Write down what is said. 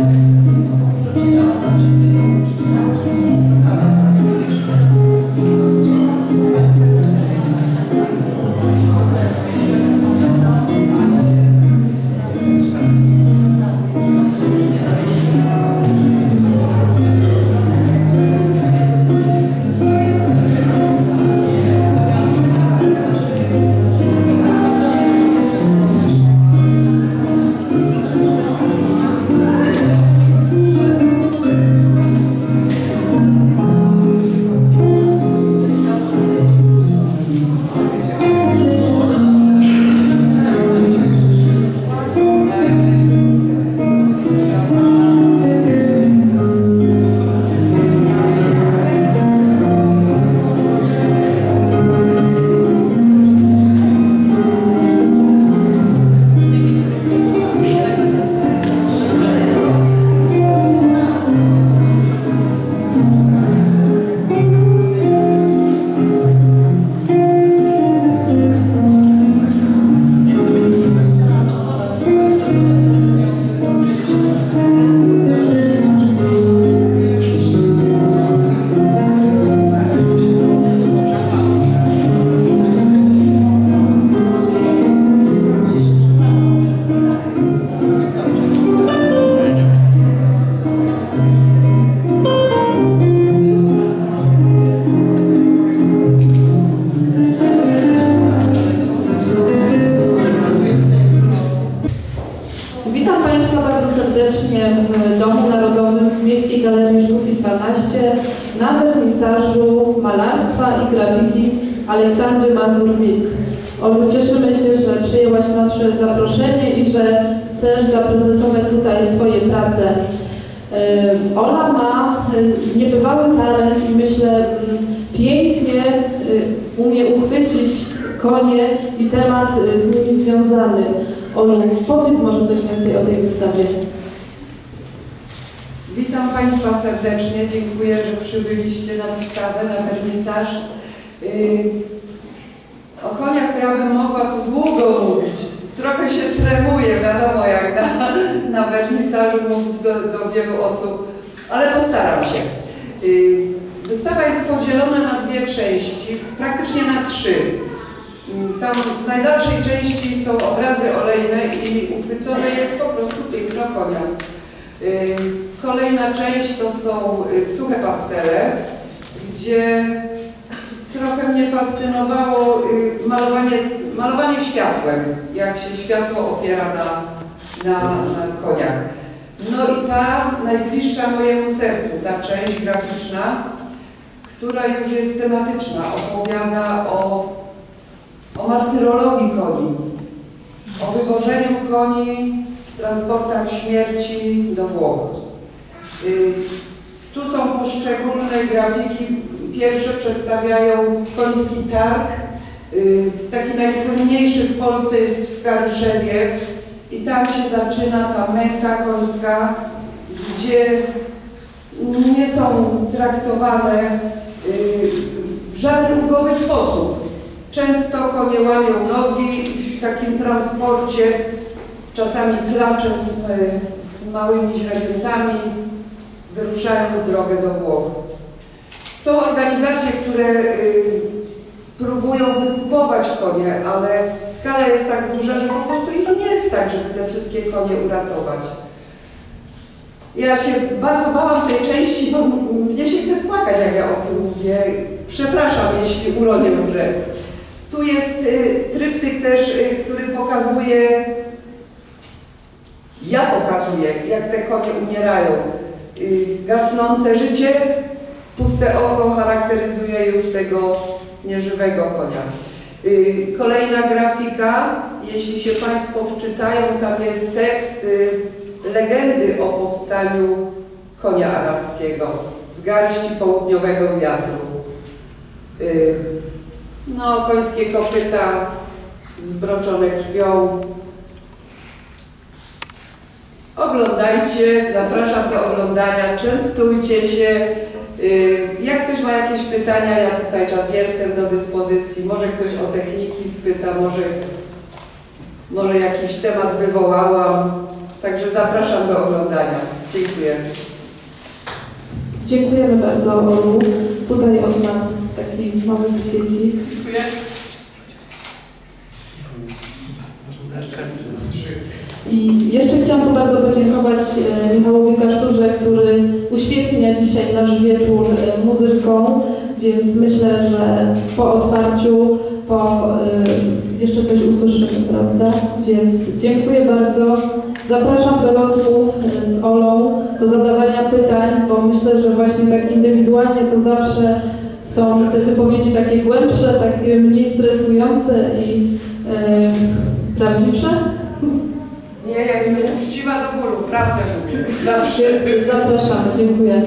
Witam 2012 na wernisażu malarstwa i grafiki Aleksandrze Mazur-Wilk. Olu, cieszymy się, że przyjęłaś nasze zaproszenie i że chcesz zaprezentować tutaj swoje prace. Yy, Ola ma yy, niebywały talent i myślę mm, pięknie yy, umie uchwycić konie i temat z nimi związany. Olu, powiedz może coś więcej o tej wystawie. Witam Państwa serdecznie. Dziękuję, że przybyliście na wystawę, na wernisaż. Yy, O koniach to ja bym mogła tu długo mówić. Trochę się tremuję, wiadomo, jak na, na wernisażu mówić do, do wielu osób, ale postaram się. Yy, Wystawa jest podzielona na dwie części, praktycznie na trzy. Mm, Tam w najdalszej części są obrazy olejne i uchwycone jest po prostu piękno konia. Kolejna część to są y, suche pastele, gdzie trochę mnie fascynowało y, malowanie, malowanie światłem, jak się światło opiera na, na, na koniach. No i ta najbliższa mojemu sercu, ta część graficzna, która już jest tematyczna, opowiada o, o martyrologii koni, o wywożeniu koni w transportach śmierci do Włoch. Y, Tu są poszczególne grafiki. Pierwsze przedstawiają koński targ. Y, Taki najsłynniejszy w Polsce jest w Skarżewie i tam się zaczyna ta męka końska, gdzie nie są traktowane y, w żaden ulgowy sposób. Często konie łamią nogi w takim transporcie, czasami klacze z, z małymi źrebiętami wyruszają w drogę do Włoch. Są organizacje, które y, próbują wykupować konie, ale skala jest tak duża, że po prostu ich nie jest tak, żeby te wszystkie konie uratować. Ja się bardzo bałam tej części, bo mnie się chce płakać, jak ja o tym mówię. Przepraszam, jeśli uronię łzę. Tu jest y, tryptyk też, y, który pokazuje, ja pokazuję, jak te konie umierają. Y, gasnące życie, puste oko charakteryzuje już tego nieżywego konia. Y, Kolejna grafika, jeśli się Państwo wczytają, tam jest tekst y, legendy o powstaniu konia arabskiego z garści południowego wiatru. No, końskie kopyta zbroczone krwią, Oglądajcie, zapraszam do oglądania, częstujcie się. Y, Jak ktoś ma jakieś pytania, ja tu cały czas jestem do dyspozycji. Może ktoś o techniki spyta, może, może jakiś temat wywołałam. Także zapraszam do oglądania. Dziękuję. Dziękujemy bardzo Olu. Tutaj od nas taki mały bukiecik. Dziękuję. I jeszcze chciałam tu bardzo podziękować e, Michałowi Kaszturze, który uświetnia dzisiaj nasz wieczór e, muzyką, więc myślę, że po otwarciu, po e, jeszcze coś usłyszymy, prawda? Więc dziękuję bardzo. Zapraszam do rozmów z Olą, do zadawania pytań, bo myślę, że właśnie tak indywidualnie to zawsze są te wypowiedzi takie głębsze, takie mniej stresujące i e, prawdziwsze. Ja jestem uczciwa do bólu, prawdę mówię. Zawsze. Zapraszamy, dziękuję.